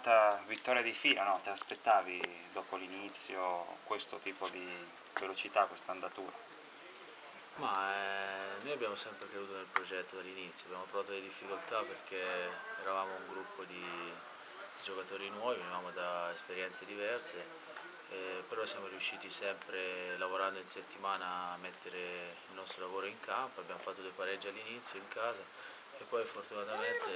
quarta vittoria di fila, no? Ti aspettavi dopo l'inizio questo tipo di velocità, questa andatura? Ma eh, noi abbiamo sempre creduto nel progetto dall'inizio, abbiamo provato le difficoltà perché eravamo un gruppo di, di giocatori nuovi, venivamo da esperienze diverse eh, però siamo riusciti sempre lavorando in settimana a mettere il nostro lavoro in campo, abbiamo fatto due pareggi all'inizio in casa e poi fortunatamente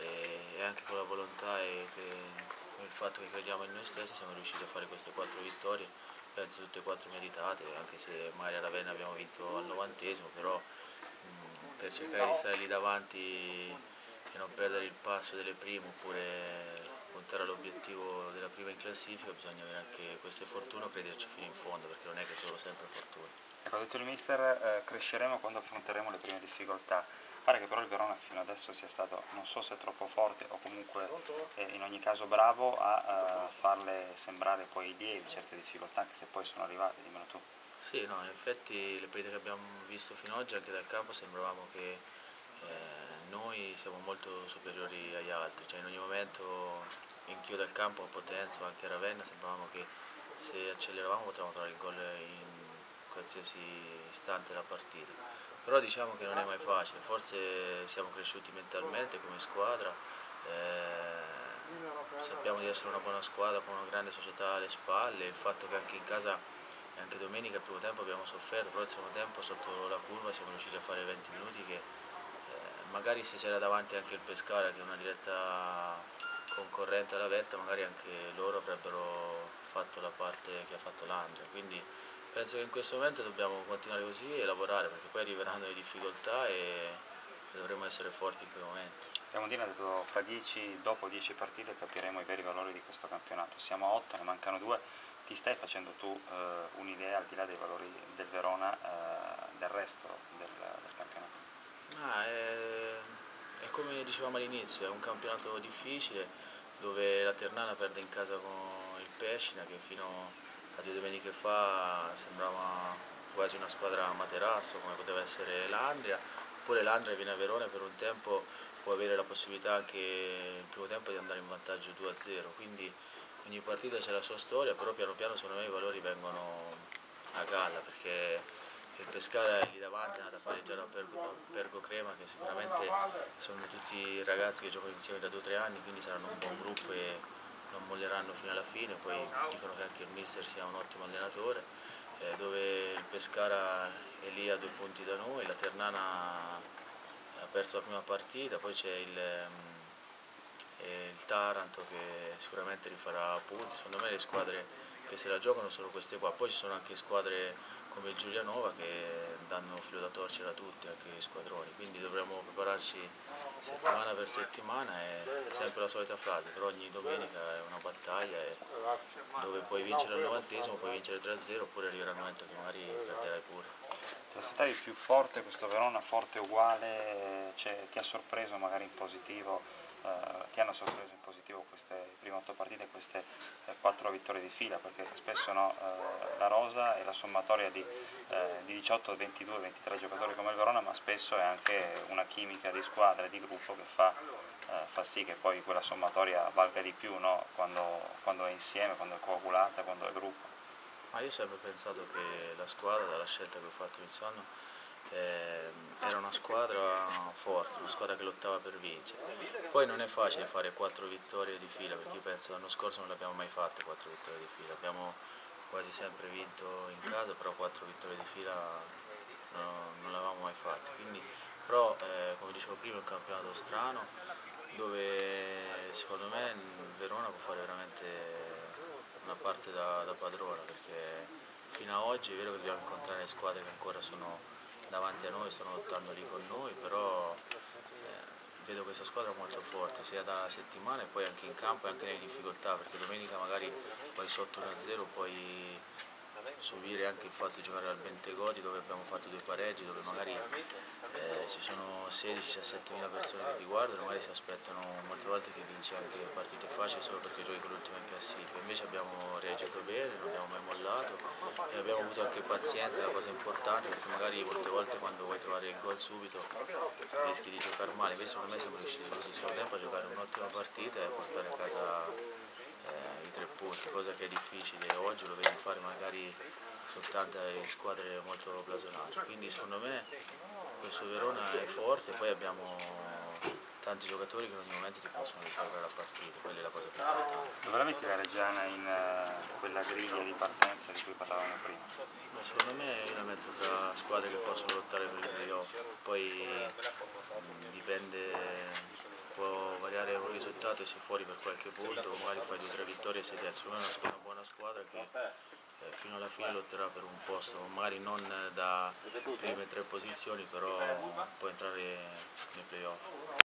eh, e anche con la volontà e con il fatto che crediamo in noi stessi siamo riusciti a fare queste quattro vittorie, penso tutte e quattro meritate, anche se magari a Ravenna abbiamo vinto al novantesimo, però mh, per cercare di stare lì davanti e non perdere il passo delle prime oppure puntare all'obiettivo della prima in classifica bisogna avere anche queste fortune o crederci fino in fondo perché non è che solo sempre fortuna. Ha detto il mister, eh, cresceremo quando affronteremo le prime difficoltà. Pare che però il Verona fino adesso sia stato, non so se troppo forte o comunque eh, in ogni caso bravo a eh, farle sembrare poi lievi certe difficoltà anche se poi sono arrivate, dimmelo tu. Sì, no, in effetti le partite che abbiamo visto fino ad oggi anche dal campo sembravamo che eh, noi siamo molto superiori agli altri, cioè in ogni momento in chiudo al campo a Potenza o anche a Ravenna sembravamo che se acceleravamo potevamo trovare il gol in qualsiasi istante della partita. Però diciamo che non è mai facile, forse siamo cresciuti mentalmente come squadra, eh, sappiamo di essere una buona squadra con una grande società alle spalle, il fatto che anche in casa e anche domenica il primo tempo abbiamo sofferto, però il secondo tempo sotto la curva siamo riusciti a fare 20 minuti che magari se c'era davanti anche il Pescara che è una diretta concorrente alla Vetta magari anche loro avrebbero fatto la parte che ha fatto l'Andrea quindi penso che in questo momento dobbiamo continuare così e lavorare perché poi arriveranno le difficoltà e dovremo essere forti in quei momenti Ramondino ha detto fra dieci, dopo 10 partite capiremo i veri valori di questo campionato. Siamo a 8, ne mancano due. Ti stai facendo tu eh, un'idea al di là dei valori del Verona eh, del resto del, del campionato? Ah, è, è, come dicevamo all'inizio, è un campionato difficile dove la Ternana perde in casa con il Pescina che fino a due domeniche fa sembrava quasi una squadra materasso come poteva essere l'Andria, oppure l'Andria viene a Verona e per un tempo può avere la possibilità anche nel primo tempo di andare in vantaggio 2-0, quindi ogni partita c'è la sua storia, però piano piano secondo me i valori vengono a galla perché il Pescara è lì davanti, è andata a pareggiare a Pergo, Pergo, Crema che sicuramente sono tutti ragazzi che giocano insieme da 2-3 anni, quindi saranno un buon gruppo e non molleranno fino alla fine, poi dicono che anche il mister sia un ottimo allenatore, eh, dove il Pescara è lì a due punti da noi, la Ternana ha perso la prima partita, poi c'è il, eh, il Taranto che sicuramente rifarà punti, secondo me le squadre che se la giocano sono queste qua, poi ci sono anche squadre come Giulianova che danno filo da torcere a tutti, anche gli squadroni, quindi dovremmo prepararci settimana per settimana, è sempre la solita frase, però ogni domenica è una battaglia dove puoi vincere al novantesimo, puoi vincere 3-0 oppure arriverà il momento che magari perderai pure. Ti aspettavi più forte questo Verona, forte uguale, cioè, ti ha sorpreso magari in positivo? eh, ti hanno sorpreso in positivo queste prime otto partite, queste eh, quattro vittorie di fila, perché spesso no, eh, la rosa è la sommatoria di, eh, di 18, 22, 23 giocatori come il Verona, ma spesso è anche una chimica di squadra e di gruppo che fa, eh, fa, sì che poi quella sommatoria valga di più no? quando, quando, è insieme, quando è coagulata, quando è gruppo. Ma io ho sempre pensato che la squadra, dalla scelta che ho fatto inizio anno, eh, era una squadra forte, una squadra che lottava per vincere. Poi non è facile fare quattro vittorie di fila, perché io penso l'anno scorso non le abbiamo mai fatte quattro vittorie di fila, abbiamo quasi sempre vinto in casa, però quattro vittorie di fila no, non le avevamo mai fatte. Quindi, però, eh, come dicevo prima, è un campionato strano, dove secondo me Verona può fare veramente una parte da, da padrona, perché fino ad oggi è vero che dobbiamo incontrare squadre che ancora sono davanti a noi, stanno lottando lì con noi, però vedo questa squadra molto forte, sia da settimana e poi anche in campo e anche nelle difficoltà, perché domenica magari vai sotto 1-0, poi subire anche il fatto di giocare al Bentegodi dove abbiamo fatto due pareggi, dove magari eh, ci sono 16-17 mila persone che ti guardano, magari si aspettano molte volte che vinci anche partite facili solo perché giochi con l'ultima in classifica, invece abbiamo reagito bene, non abbiamo mai abbiamo avuto anche pazienza, la cosa importante perché magari molte volte quando vuoi trovare il gol subito rischi di giocare male, invece secondo me siamo riusciti tutto il tempo a giocare un'ottima partita e a portare a casa eh, i tre punti, cosa che è difficile. Oggi, lo vedi fare magari soltanto in squadre molto blasonate, quindi secondo me questo Verona è forte, poi abbiamo tanti giocatori che in ogni momento ti possono risolvere la partita, quella è la cosa più importante. Dove la metti la Reggiana in uh, quella griglia di partenza di cui parlavamo prima? Ma secondo me io la metto tra squadre che possono lottare per il playoff, poi mh, dipende può variare un risultato e sei fuori per qualche punto, magari fai due o tre vittorie e sei terzo, ma è una, una buona squadra che eh, fino alla fine lotterà per un posto, magari non da prime tre posizioni, però può entrare nei playoff.